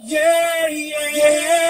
Yeah, yeah, yeah.